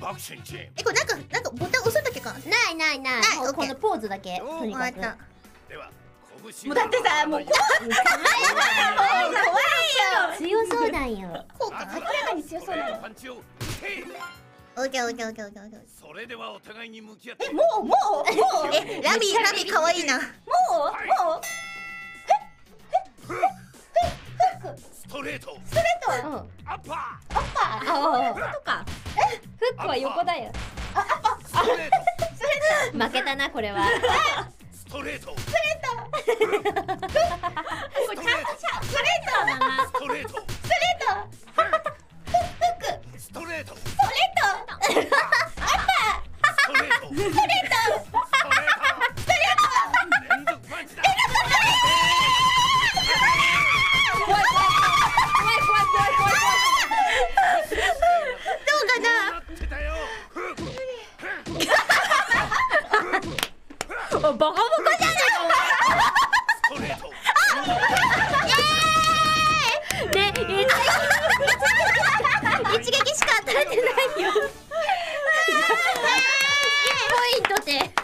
爆心チームえこれなんかなんかボタン押すんだっけか？ないないない。ないこのポーズだけ。とにかく。わかった。では拳もうだってさもうこ強そうだよ。こうか明らかに強そうなのパンチを受けオッケーオッケーオッケーオッケーオッケー。それではお互いに向き合って。えもうもうもう。えラビラビ可愛いな。もうもうストレートストレートうんアッパああとかフックは横だよ。負けたなこれはストレートこれちゃんとちゃんストレートストレートストレートストレートストレートストレートストレートもボコボコじゃない。お前イエーイ。ね一撃しか当たれてないよ。一ポイントって。